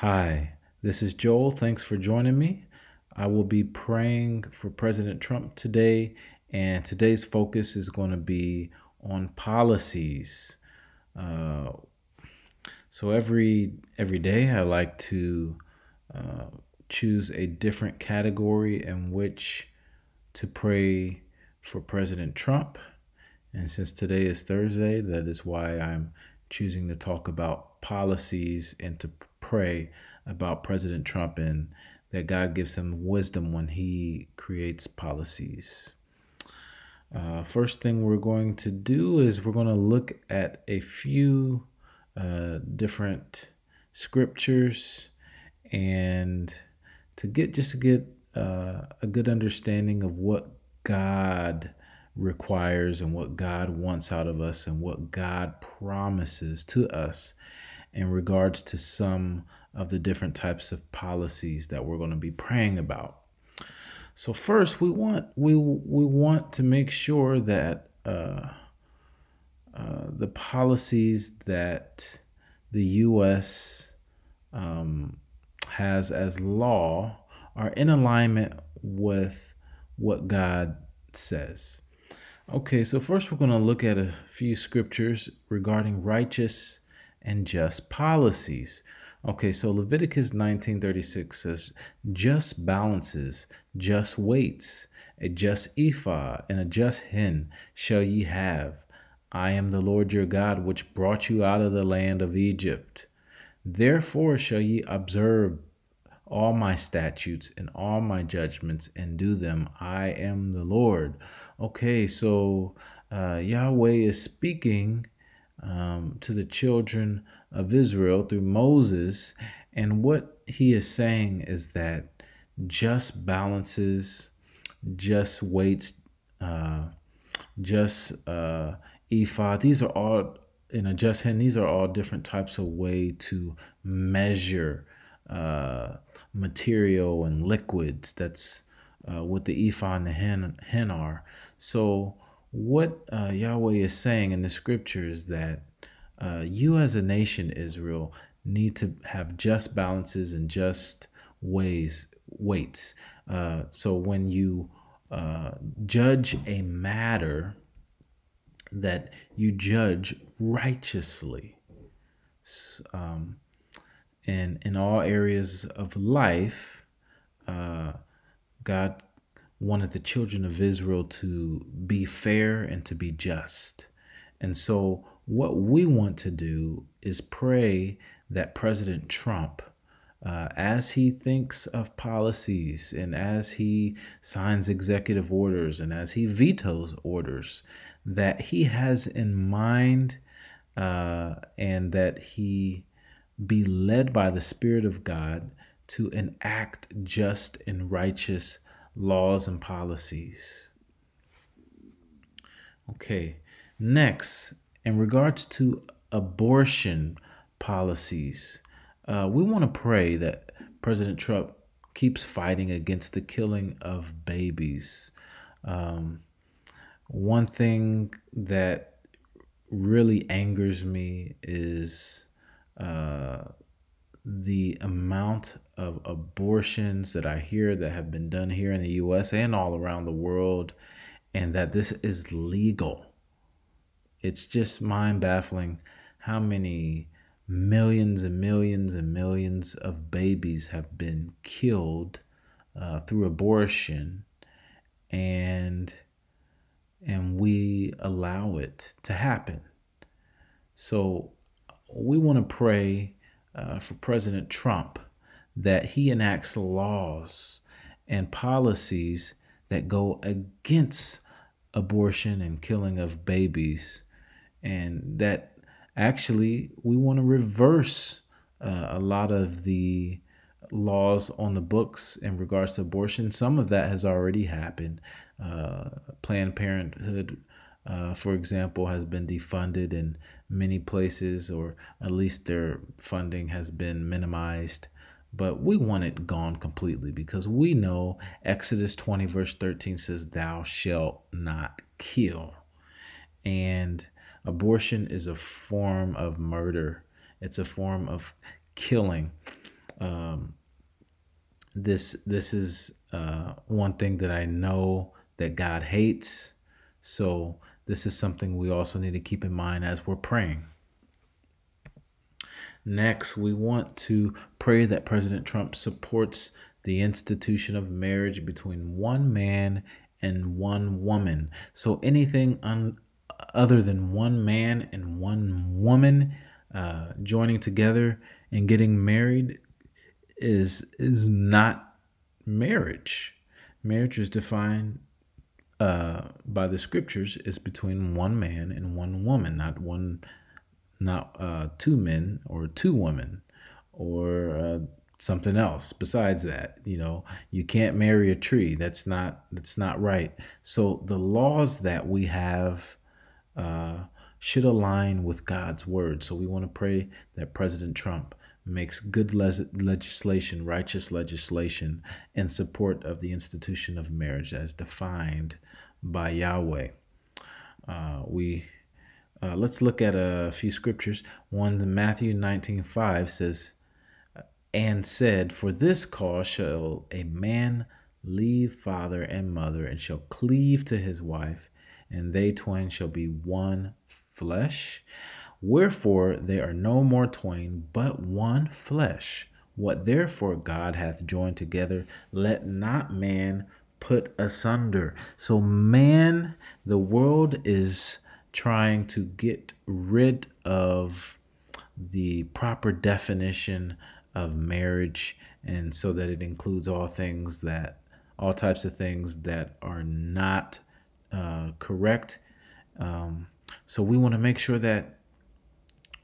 Hi, this is Joel. Thanks for joining me. I will be praying for President Trump today, and today's focus is going to be on policies. Uh, so every every day, I like to uh, choose a different category in which to pray for President Trump. And since today is Thursday, that is why I'm choosing to talk about policies and to pray about President Trump and that God gives him wisdom when he creates policies. Uh, first thing we're going to do is we're going to look at a few uh, different scriptures and to get just to get uh, a good understanding of what God requires and what God wants out of us and what God promises to us in regards to some of the different types of policies that we're going to be praying about. So first, we want we we want to make sure that uh, uh, the policies that the U.S. Um, has as law are in alignment with what God says. Okay, so first we're going to look at a few scriptures regarding righteous and just policies. Okay, so Leviticus 19:36 says, "Just balances, just weights, a just ephah and a just hin shall ye have. I am the Lord your God which brought you out of the land of Egypt. Therefore shall ye observe all my statutes and all my judgments and do them. I am the Lord." Okay, so uh, Yahweh is speaking um, to the children of Israel through Moses. And what he is saying is that just balances, just weights, uh, just uh, ephah, these are all in a just hand, these are all different types of way to measure uh, material and liquids. That's uh, what the ephah and the hen, hin are. So, what uh, Yahweh is saying in the scripture is that uh, you as a nation, Israel, need to have just balances and just ways, weights. Uh, so when you uh, judge a matter, that you judge righteously. Um, and in all areas of life, uh, God wanted the children of Israel to be fair and to be just. And so, what we want to do is pray that President Trump, uh, as he thinks of policies and as he signs executive orders and as he vetoes orders, that he has in mind uh, and that he be led by the Spirit of God to enact just and righteous laws and policies. Okay, next, in regards to abortion policies, uh, we want to pray that President Trump keeps fighting against the killing of babies. Um, one thing that really angers me is the amount of abortions that I hear that have been done here in the US and all around the world, and that this is legal. It's just mind baffling how many millions and millions and millions of babies have been killed uh, through abortion and and we allow it to happen so we want to pray uh, for President Trump that he enacts laws and policies that go against abortion and killing of babies, and that actually we want to reverse uh, a lot of the laws on the books in regards to abortion. Some of that has already happened. Uh, Planned Parenthood uh, for example, has been defunded in many places, or at least their funding has been minimized. But we want it gone completely because we know Exodus 20, verse 13 says, Thou shalt not kill. And abortion is a form of murder, it's a form of killing. Um, this this is uh, one thing that I know that God hates. So this is something we also need to keep in mind as we're praying. Next, we want to pray that President Trump supports the institution of marriage between one man and one woman. So anything un- other than one man and one woman uh, joining together and getting married is is not marriage. Marriage is defined uh, by the scriptures is between one man and one woman, not one, not uh, two men or two women, or uh, something else besides that. You know, you can't marry a tree. That's not that's not right. So the laws that we have uh, should align with God's word. So we want to pray that President Trump makes good le- legislation, righteous legislation, in support of the institution of marriage as defined by Yahweh. Uh, we uh, let's look at a few scriptures. One, Matthew 19 5 says, And said, For this cause shall a man leave father and mother, and shall cleave to his wife, and they twain shall be one flesh. Wherefore they are no more twain, but one flesh. What therefore God hath joined together, let not man put asunder. So, man, the world is trying to get rid of the proper definition of marriage, and so that it includes all things that, all types of things that are not uh, correct. Um, so, we want to make sure that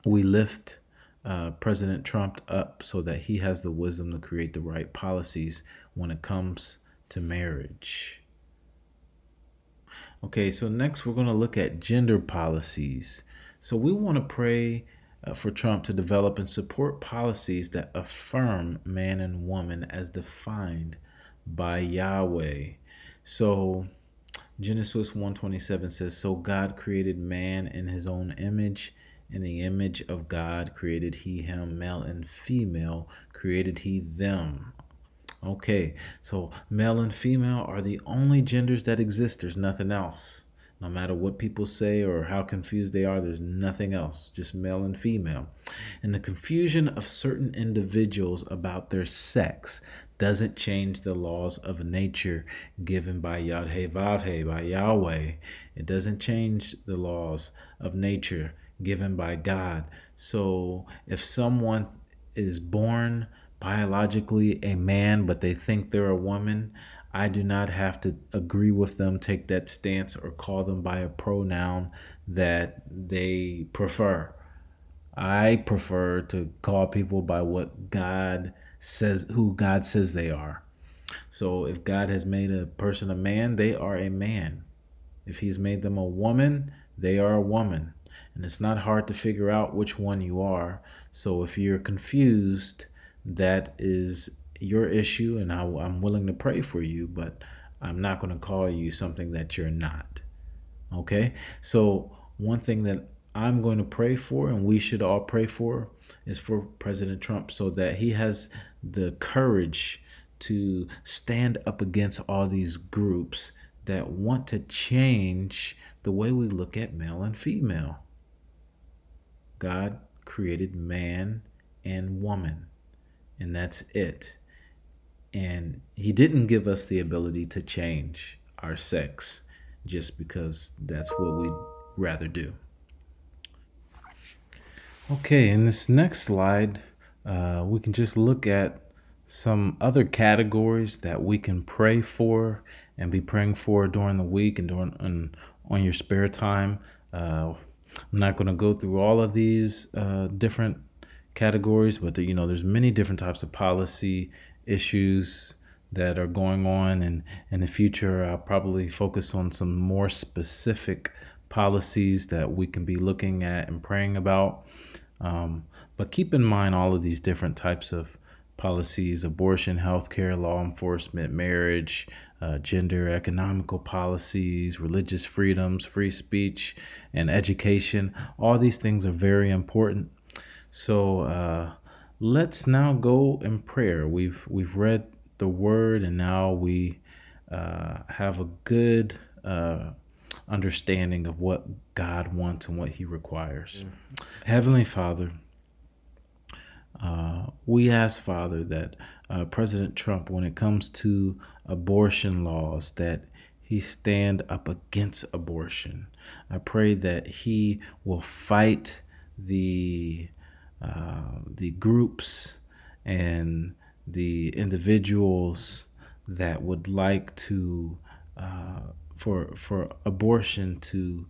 we lift uh, President Trump up so that he has the wisdom to create the right policies when it comes to marriage. Okay, so next we're going to look at gender policies. So we want to pray uh, for Trump to develop and support policies that affirm man and woman as defined by Yahweh. So Genesis 1:27 says, "So God created man in his own image, in the image of God created he him, male and female created he them." Okay, so male and female are the only genders that exist. There's nothing else. No matter what people say or how confused they are, there's nothing else, just male and female. And the confusion of certain individuals about their sex doesn't change the laws of nature given by Yahweh Vavhe, by Yahweh. It doesn't change the laws of nature given by God. So if someone is born biologically a man, but they think they're a woman, I do not have to agree with them, take that stance, or call them by a pronoun that they prefer. I prefer to call people by what God says, who God says they are. So if God has made a person a man, they are a man. If He's made them a woman, they are a woman. And it's not hard to figure out which one you are. So if you're confused, that is your issue, and I, am willing to pray for you, but I'm not going to call you something that you're not. Okay? So, one thing that I'm going to pray for, and we should all pray for, is for President Trump so that he has the courage to stand up against all these groups that want to change the way we look at male and female. God created man and woman and that's it. And he didn't give us the ability to change our sex just because that's what we'd rather do. Okay, in this next slide, uh, we can just look at some other categories that we can pray for and be praying for during the week and during and on your spare time. Uh, I'm not going to go through all of these uh, different categories, but the, you know, there's many different types of policy issues that are going on, and in the future, I'll probably focus on some more specific policies that we can be looking at and praying about. Um, but keep in mind all of these different types of policies abortion, healthcare, law enforcement, marriage, uh, gender, economical policies, religious freedoms, free speech, and education. All these things are very important so uh, let's now go in prayer. We've we've read the word, and now we uh, have a good uh, understanding of what God wants and what He requires. Mm-hmm. Heavenly Father, uh, we ask, Father, that uh, President Trump, when it comes to abortion laws, that he stand up against abortion. I pray that he will fight the uh, the groups and the individuals that would like to uh, for for abortion to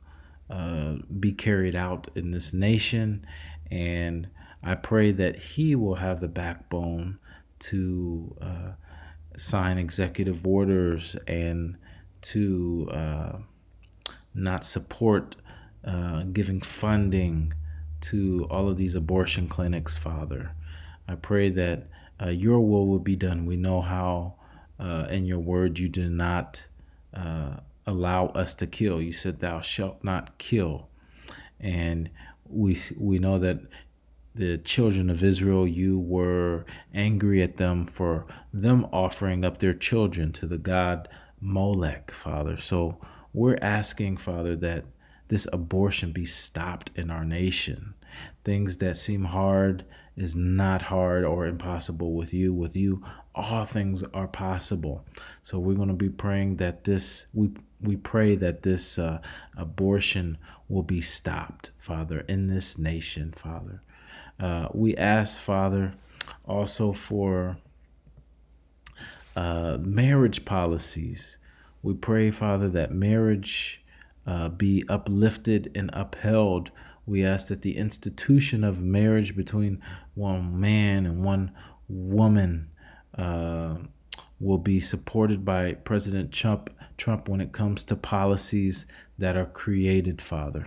uh, be carried out in this nation, and I pray that he will have the backbone to uh, sign executive orders and to uh, not support uh, giving funding to all of these abortion clinics, Father. I pray that uh, your will will be done. We know how uh, in your word you do not uh, allow us to kill. You said, Thou shalt not kill. And we, we know that the children of Israel, you were angry at them for them offering up their children to the God Molech, Father. So we're asking, Father, that this abortion be stopped in our nation. Things that seem hard is not hard or impossible with you. With you, all things are possible. So we're going to be praying that this we we pray that this uh, abortion will be stopped, Father, in this nation, Father. Uh, we ask, Father, also for uh, marriage policies. We pray, Father, that marriage uh, be uplifted and upheld. We ask that the institution of marriage between one man and one woman uh, will be supported by President Trump, Trump when it comes to policies that are created, Father.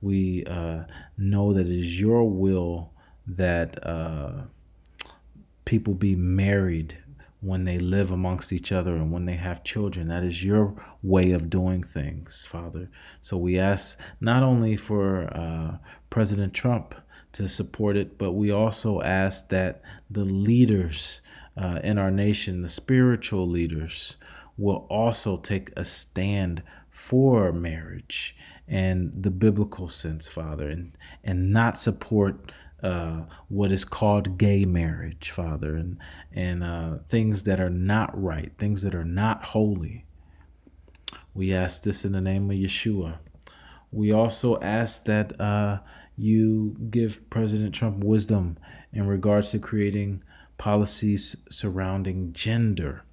We uh, know that it is your will that uh, people be married when they live amongst each other and when they have children. That is your way of doing things, Father. So we ask not only for uh, President Trump to support it, but we also ask that the leaders uh, in our nation, the spiritual leaders, will also take a stand for marriage and the biblical sense, Father, and, and not support uh, what is called gay marriage, Father, and and uh, things that are not right, things that are not holy. We ask this in the name of Yeshua. We also ask that uh, you give President Trump wisdom in regards to creating policies surrounding gender.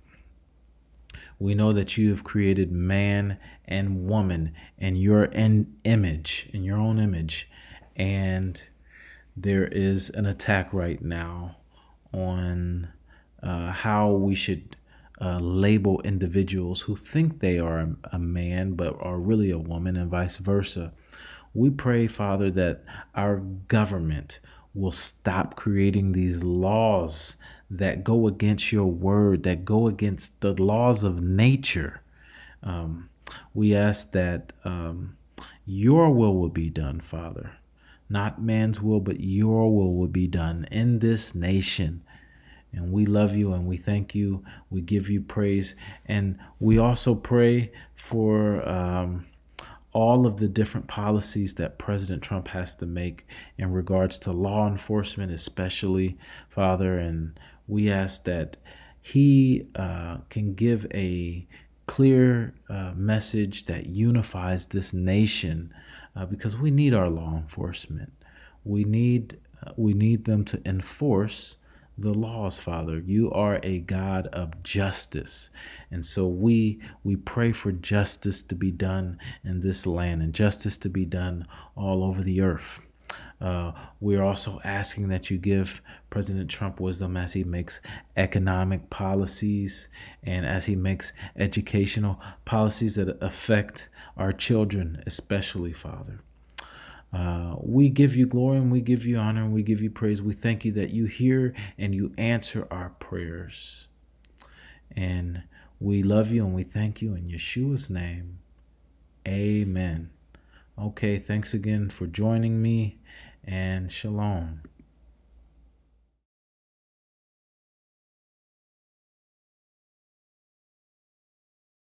We know that you have created man and woman in your in image, in your own image, and there is an attack right now on uh, how we should uh, label individuals who think they are a, man but are really a woman and vice versa. We pray, Father, that our government will stop creating these laws that go against your word, that go against the laws of nature. Um, we ask that um, your will will be done, Father. Not man's will, but your will will be done in this nation. And we love you and we thank you. We give you praise. And we also pray for um, all of the different policies that President Trump has to make in regards to law enforcement, especially, Father. And we ask that he uh, can give a clear uh, message that unifies this nation uh, because we need our law enforcement. We need uh, we need them to enforce the laws, Father. You are a God of justice. And so we we pray for justice to be done in this land and justice to be done all over the earth. Uh, we're also asking that you give President Trump wisdom as he makes economic policies and as he makes educational policies that affect our children, especially, Father. Uh, we give you glory and we give you honor and we give you praise. We thank you that you hear and you answer our prayers. And we love you and we thank you in Yeshua's name. Amen. Okay, thanks again for joining me and shalom.